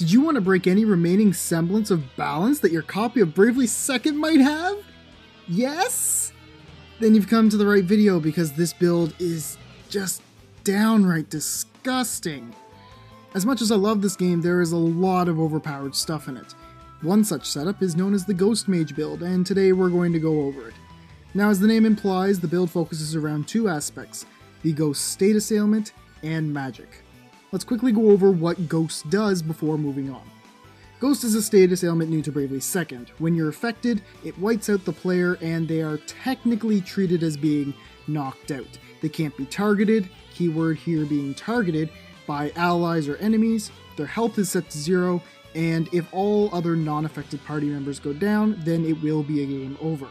Did you want to break any remaining semblance of balance that your copy of Bravely Second might have? Yes? Then you've come to the right video because this build is just downright disgusting. As much as I love this game, there is a lot of overpowered stuff in it. One such setup is known as the Ghost Mage build, and today we're going to go over it. Now, as the name implies, the build focuses around two aspects the Ghost status ailment and Magic. Let's quickly go over what Ghost does before moving on. Ghost is a status ailment new to Bravely Second. When you're affected, it wipes out the player and they are technically treated as being knocked out. They can't be targeted, keyword here being targeted, by allies or enemies, their health is set to zero, and if all other non-affected party members go down, then it will be a game over.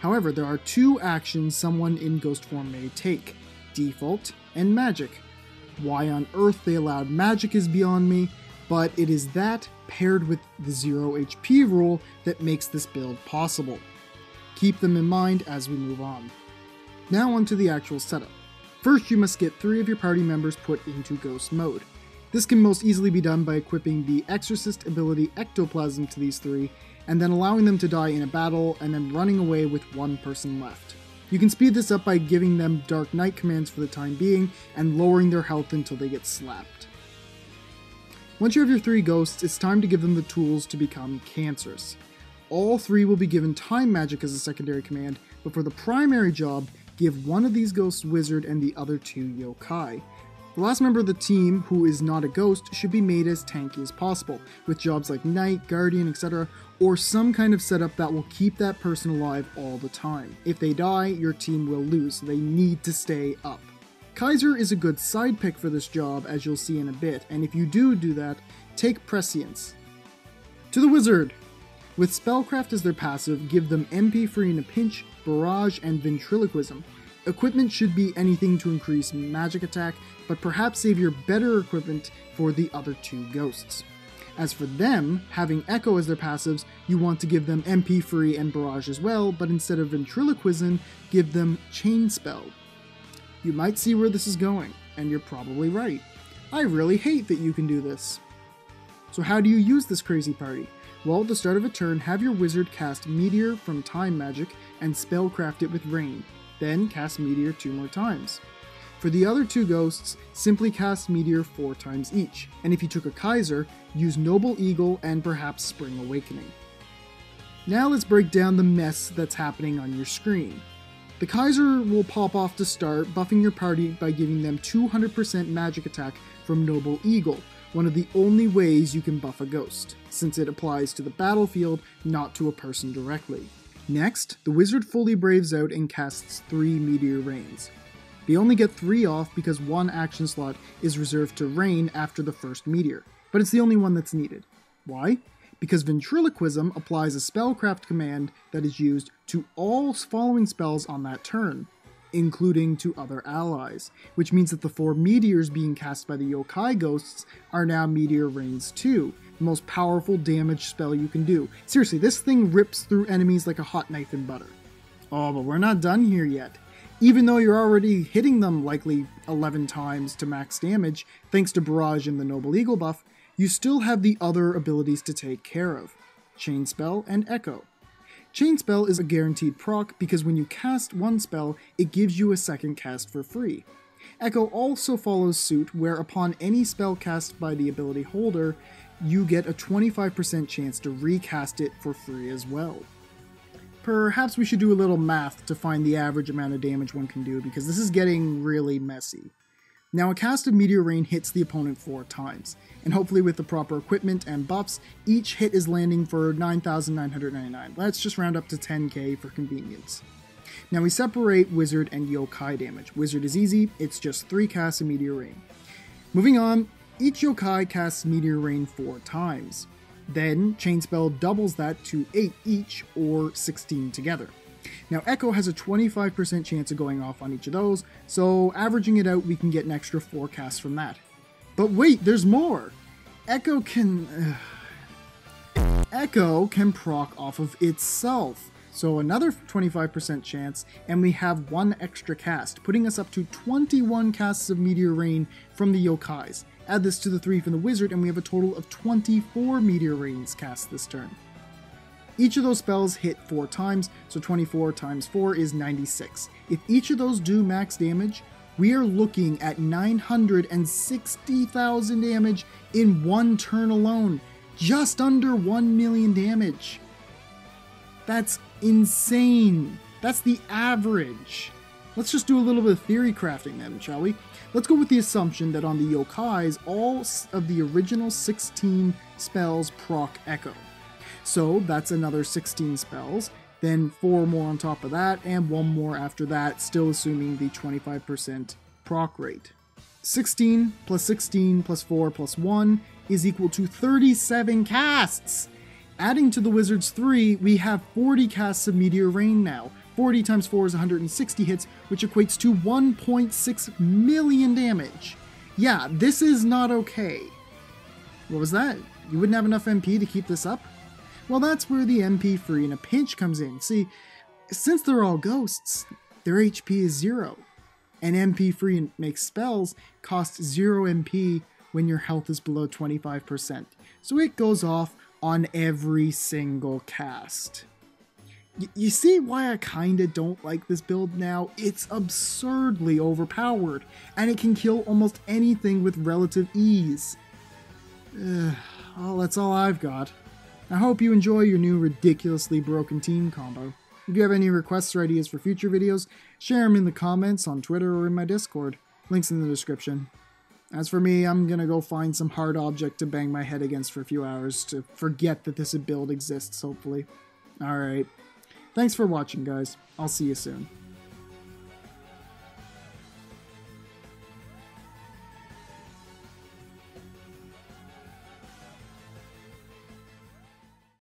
However, there are two actions someone in ghost form may take, default and magic. Why on earth they allowed magic is beyond me, but it is that paired with the 0 HP rule that makes this build possible. Keep them in mind as we move on. Now onto the actual setup. First, you must get three of your party members put into Ghost mode. This can most easily be done by equipping the Exorcist ability Ectoplasm to these three, and then allowing them to die in a battle, and then running away with one person left. You can speed this up by giving them Dark Knight commands for the time being, and lowering their health until they get slapped. Once you have your three ghosts, it's time to give them the tools to become cancerous. All three will be given Time Magic as a secondary command, but for the primary job, give one of these ghosts Wizard and the other two Yokai. The last member of the team, who is not a ghost, should be made as tanky as possible, with jobs like Knight, Guardian, etc., or some kind of setup that will keep that person alive all the time. If they die, your team will lose, so they need to stay up. Kaiser is a good side pick for this job, as you'll see in a bit, and if you do do that, take Prescience. To the Wizard! With Spellcraft as their passive, give them MP free in a pinch, Barrage, and Ventriloquism. Equipment should be anything to increase magic attack, but perhaps save your better equipment for the other two ghosts. As for them, having Echo as their passives, you want to give them MP free and Barrage as well, but instead of Ventriloquism, give them Chain Spell. You might see where this is going, and you're probably right. I really hate that you can do this. So how do you use this crazy party? Well, at the start of a turn, have your wizard cast Meteor from Time Magic and spellcraft it with Rain. Then cast Meteor two more times. For the other two ghosts, simply cast Meteor four times each, and if you took a Kaiser, use Noble Eagle and perhaps Spring Awakening. Now let's break down the mess that's happening on your screen. The Kaiser will pop off to start, buffing your party by giving them 200% magic attack from Noble Eagle, one of the only ways you can buff a ghost, since it applies to the battlefield, not to a person directly. Next, the wizard fully braves out and casts 3 Meteor Rains. They only get 3 off because one action slot is reserved to rain after the first meteor, but it's the only one that's needed. Why? Because Ventriloquism applies a spellcraft command that is used to all following spells on that turn, including to other allies, which means that the four meteors being cast by the yokai ghosts are now Meteor Rains 2, the most powerful damage spell you can do. Seriously, this thing rips through enemies like a hot knife in butter. Oh, but we're not done here yet. Even though you're already hitting them likely 11 times to max damage, thanks to Barrage and the Noble Eagle buff, you still have the other abilities to take care of Chain Spell and Echo. Chain Spell is a guaranteed proc because when you cast one spell, it gives you a second cast for free. Echo also follows suit, where upon any spell cast by the ability holder, you get a 25% chance to recast it for free as well. Perhaps we should do a little math to find the average amount of damage one can do, because this is getting really messy. Now a cast of Meteor Rain hits the opponent 4 times, and hopefully with the proper equipment and buffs, each hit is landing for 9,999. Let's just round up to 10k for convenience. Now we separate Wizard and Yokai damage. Wizard is easy, it's just 3 casts of Meteor Rain. Moving on, each Yokai casts Meteor Rain 4 times. Then Chain Spell doubles that to 8 each, or 16 together. Now Echo has a 25% chance of going off on each of those, so averaging it out we can get an extra 4 casts from that. But wait, there's more! Echo can... Uh, Echo can proc off of itself. So another 25% chance, and we have one extra cast, putting us up to 21 casts of Meteor Rain from the Yokais. Add this to the 3 from the Wizard, and we have a total of 24 Meteor Rains cast this turn. Each of those spells hit 4 times, so 24 times 4 is 96. If each of those do max damage, we are looking at 960,000 damage in one turn alone, just under 1 million damage. That's insane. That's the average. Let's just do a little bit of theory crafting then, shall we? Let's go with the assumption that on the yokais, all of the original 16 spells proc Echo. So that's another 16 spells, then 4 more on top of that, and 1 more after that, still assuming the 25% proc rate. 16 plus 16 plus 4 plus 1 is equal to 37 casts! Adding to the Wizard's 3, we have 40 casts of Meteor Rain now. 40 times 4 is 160 hits, which equates to 1.6 million damage. Yeah, this is not okay. What was that? You wouldn't have enough MP to keep this up? Well, that's where the MP free in a pinch comes in. See, since they're all ghosts, their HP is zero. And MP free makes spells cost zero MP when your health is below 25%. So it goes off on every single cast. You see why I kinda don't like this build now? It's absurdly overpowered, and it can kill almost anything with relative ease. Ugh, well, that's all I've got. I hope you enjoy your new ridiculously broken team combo. If you have any requests or ideas for future videos, share them in the comments on Twitter or in my Discord. Links in the description. As for me, I'm gonna go find some hard object to bang my head against for a few hours to forget that this build exists, hopefully. Alright. Thanks for watching, guys. I'll see you soon.